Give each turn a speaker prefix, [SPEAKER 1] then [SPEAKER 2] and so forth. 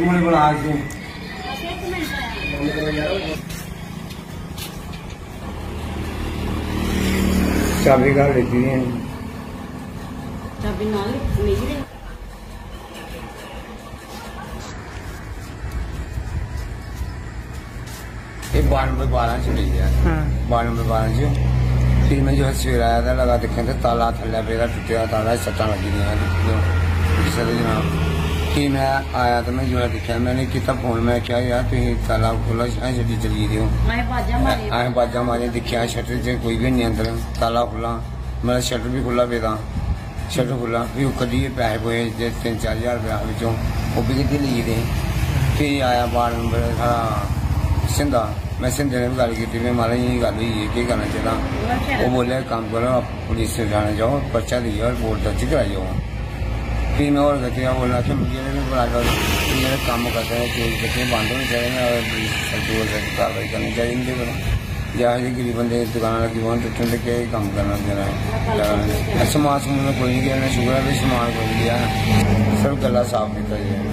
[SPEAKER 1] तुम्हारे बड़ा आज चाबी कहाँ लेती
[SPEAKER 2] है चाबी ना मेरी
[SPEAKER 1] ये नंबर बारह से मिल गया वार्ड नंबर बारह से फिर मैं जो है सवेरा आया था लगा देखे थे ताला थल्ला पेरा टूटे ताला सत्ता लगी नहीं है जनाब कि मैं आया तो मैं जो दिखा। मैंने किता फ़ोन में क्या यार तुम ताला खोला छड़ी चली
[SPEAKER 2] गए
[SPEAKER 1] असें बाजा मारे। दिखेआ शटर च कोई भी नहीं अंदर ताला खुला। मेरा शटर भी खुला पेदा। शटर खुला फिर ओह् कड्ढियै पैसे पोए तिन्न चार हज़ार रपेआ बिच्चों ओह् बी कड्ढी लेई गेदे। फ्ही आया वार्ड मैंबर साढ़ा सिंधा। में सिंधे ने भी गल की में महाराज इ'यां गल्ल होई केह् करना चाहिदा? ओह् बोले कम्म करो पुलिस थाने जाओ पर्चा देइयै रिपोर्ट दर्ज कराई जाओ टीम है और गतिया बोल रहा था मेरे काम करते हैं, कि गतिया बांधनी चाहिए और सरकार की कार्रवाई करनी चाहिए इनके बारे जहाँ जी गरीब बंद दुकान लगी हुआ तो ठंड काम करना चाहिए समान समाज समूह में कोई नहीं गया शुगर भी समान कोई नहीं गया सब गला साफ़ निकल जाए